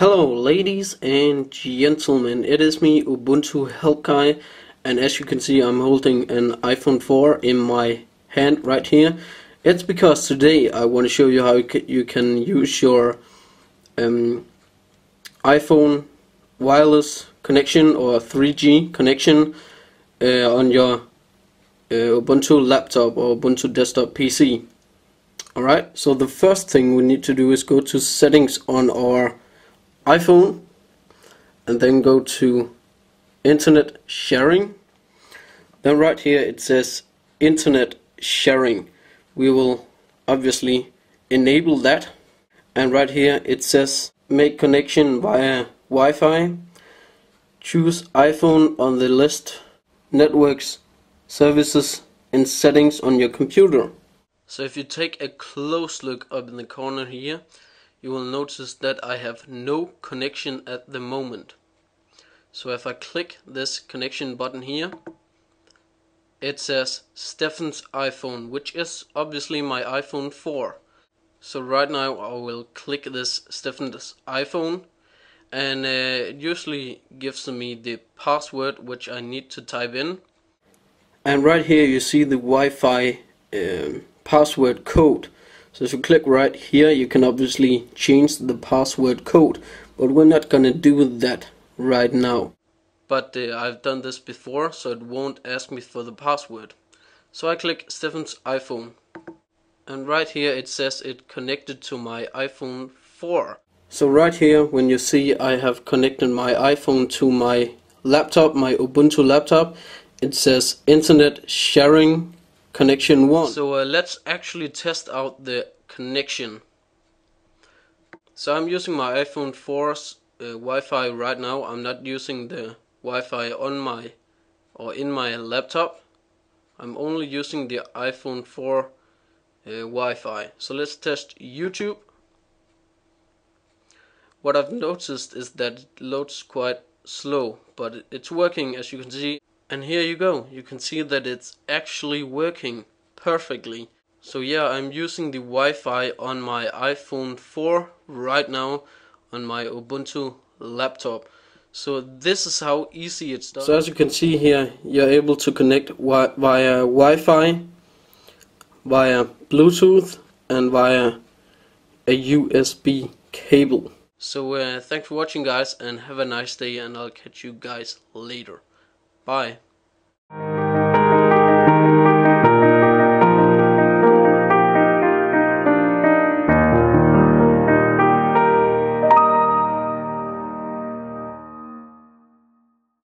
Hello ladies and gentlemen, it is me Ubuntu Help Guy and as you can see I'm holding an iPhone 4 in my hand right here. It's because today I want to show you how you can use your um, iPhone wireless connection or 3G connection uh, on your uh, Ubuntu laptop or Ubuntu desktop PC. Alright, so the first thing we need to do is go to settings on our iPhone and then go to internet sharing. Then right here it says internet sharing. We will obviously enable that. And right here it says make connection via Wi-Fi. Choose iPhone on the list networks services and settings on your computer. So if you take a close look up in the corner here you will notice that I have no connection at the moment. So if I click this connection button here, it says Stefan's iPhone, which is obviously my iPhone 4. So right now I will click this Stefan's iPhone and uh, it usually gives me the password which I need to type in. And right here you see the Wi-Fi um, password code. So if you click right here, you can obviously change the password code, but we're not gonna do that right now. But uh, I've done this before, so it won't ask me for the password. So I click Stefan's iPhone. And right here it says it connected to my iPhone 4. So right here, when you see I have connected my iPhone to my laptop, my Ubuntu laptop, it says Internet Sharing connection 1. So uh, let's actually test out the connection. So I'm using my iPhone 4's uh, Wi-Fi right now. I'm not using the Wi-Fi on my or in my laptop. I'm only using the iPhone 4 uh, Wi-Fi. So let's test YouTube. What I've noticed is that it loads quite slow, but it's working as you can see and here you go, you can see that it's actually working perfectly. So yeah, I'm using the Wi-Fi on my iPhone 4 right now on my Ubuntu laptop. So this is how easy it's done. So as you can see here, you're able to connect wi via Wi-Fi, via Bluetooth, and via a USB cable. So uh, thanks for watching guys and have a nice day and I'll catch you guys later. Bye.